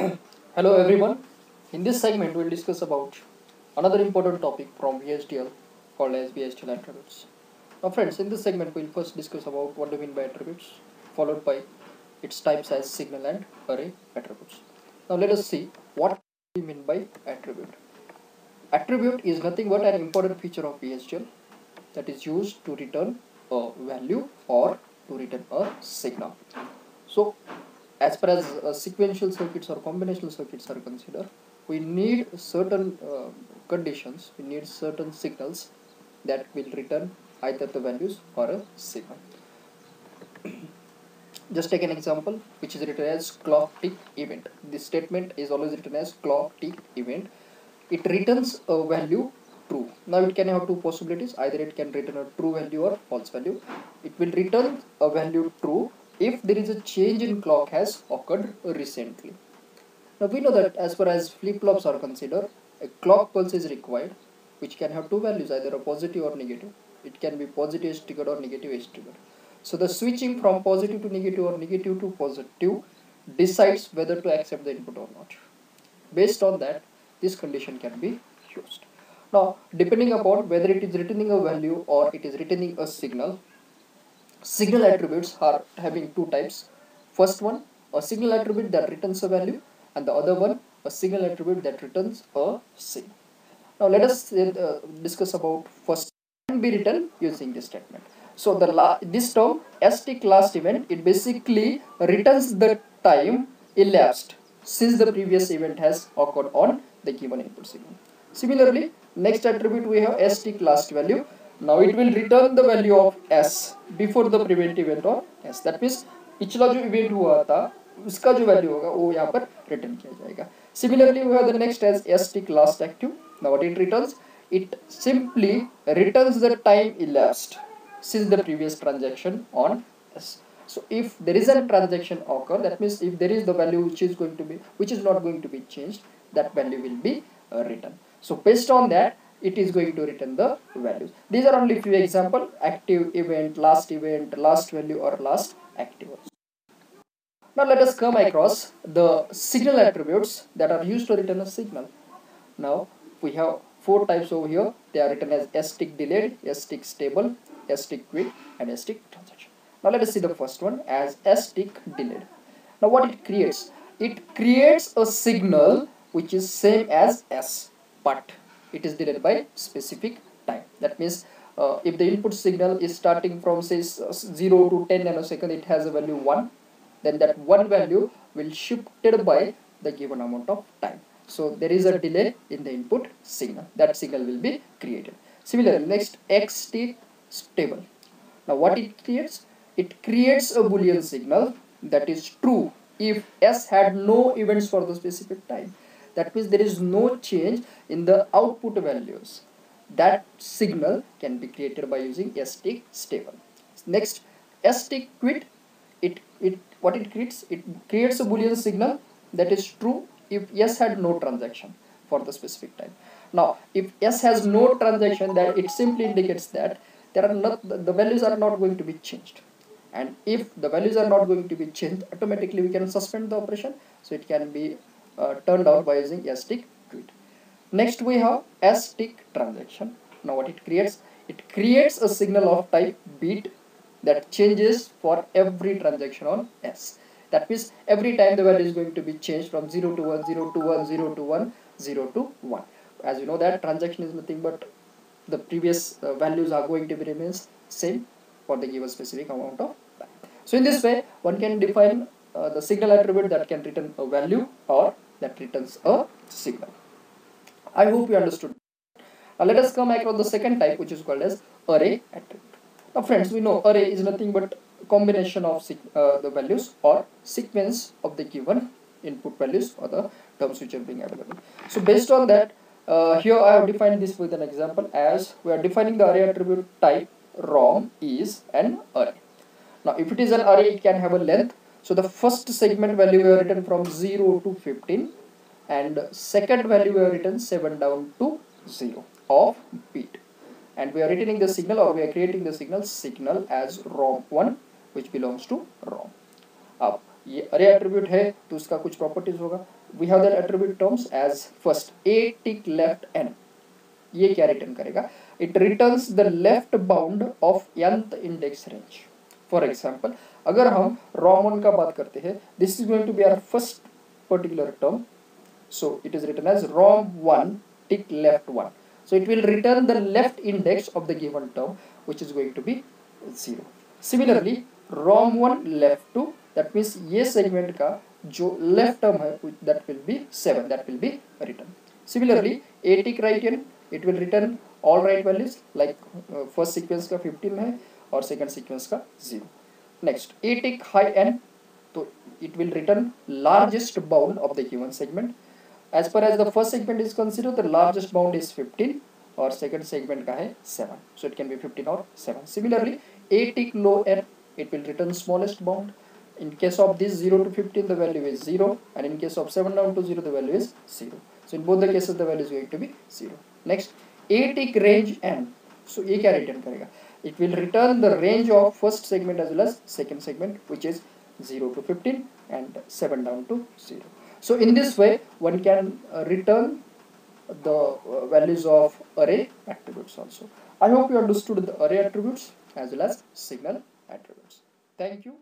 Hello everyone. In this segment, we'll discuss about another important topic from VHDL called as VHDL attributes. Now, friends, in this segment, we'll first discuss about what do we mean by attributes, followed by its types as signal and array attributes. Now, let us see what we mean by attribute. Attribute is nothing but an important feature of VHDL that is used to return a value or to return a signal. So, as far as uh, sequential circuits or combinational circuits are considered, we need certain uh, conditions, we need certain signals that will return either the values or a signal. Just take an example which is written as clock tick event. This statement is always written as clock tick event. It returns a value true. Now it can have two possibilities. Either it can return a true value or false value. It will return a value true if there is a change in clock has occurred recently. Now we know that as far as flip-flops are considered, a clock pulse is required which can have two values either a positive or negative. It can be positive is triggered or negative is triggered. So the switching from positive to negative or negative to positive decides whether to accept the input or not. Based on that, this condition can be used. Now, depending upon whether it is returning a value or it is returning a signal, signal attributes are having two types. First one a signal attribute that returns a value and the other one a signal attribute that returns a now let us uh, discuss about first can be written using this statement. So the this term S-tick last event it basically returns the time elapsed since the previous event has occurred on the given input signal. Similarly next attribute we have S-tick last value now it will return the value of s before the prevent event or s that means पिछला जो event हुआ था उसका जो value होगा वो यहाँ पर रिटर्न किया जाएगा similarly we have the next as S tick last active now what it returns it simply returns the time elapsed since the previous transaction on S. So if there is a transaction occur, that means if there is the value which is going to be, which is not going to be changed, that value will be uh, written. So based on that, it is going to return the values. These are only few example, active event, last event, last value or last active. Now let us come across the signal attributes that are used to return a signal. Now we have four types over here. They are written as S-tick delayed, S-tick stable, S-tick quit and S-tick transaction. Now let us see the first one as S-tick delayed. Now what it creates? It creates a signal which is same as S but it is delayed by specific time. That means uh, if the input signal is starting from say 0 to 10 nanosecond it has a value 1 then that one value will shifted by the given amount of time. So there is a delay in the input signal. That signal will be created. Similarly next xt stable. Now what it creates? It creates a boolean signal that is true if s had no events for the specific time that means there is no change in the output values. That signal can be created by using S-tick stable. Next S-tick quit. It it what it creates? It creates a boolean signal that is true if s had no transaction for the specific time. Now if s has no transaction that it simply indicates that there are not the values are not going to be changed. And if the values are not going to be changed automatically we can suspend the operation. So it can be uh, turned out by using S-tick quit. Next we have S-tick transaction. Now what it creates? It creates a signal of type bit that changes for every transaction on S. That means every time the value is going to be changed from 0 to 1, 0 to 1, 0 to 1, 0 to 1. As you know that transaction is nothing but the previous uh, values are going to be remains same for the given specific amount of time. So in this way one can define uh, the signal attribute that can return a value or that returns a signal. I hope you understood. Now let us come across the second type which is called as array attribute. Now friends we know array is nothing but combination of uh, the values or sequence of the given input values or the terms which are being available. So based on that uh, here I have defined this with an example as we are defining the array attribute type rom is an array. Now if it is an array it can have a length so the first segment value we have written from 0 to 15 and second value we have written 7 down to 0 of bit. And we are returning the signal or we are creating the signal signal as ROM1 which belongs to ROM. Up. ये अरे attribute है तो उसका कुछ properties होगा we have that attribute terms as first A tick left N ये क्या return करेगा it returns the left bound of nth index range For example अगर हम हम्म। रॉमन का बात करते हैं this is going to be our first particular term so it is return as rom one tick left one so it will return the left index of the given term which is going to be zero similarly rom one left two that means ये segment का जो left term है that will be seven that will be return similarly a tick it will return all right values like first sequence का fifteen है और second sequence का zero next a take high n तो it will return largest bound of the given segment as पर as the first segment is considered the largest bound is 15 और second segment का है seven so it can be fifteen और seven similarly a take low n it will return smallest bound in case of this zero to fifteen the value is zero and in case of seven down to zero the value is zero so in both the cases the value is going to be zero next a take range n so ये क्या return करेगा? It will return the range of first segment as well as second segment which is 0 to 15 and 7 down to 0 so in this way, one can uh, return the uh, values of array attributes also. I hope you understood the array attributes as well as signal attributes. Thank you.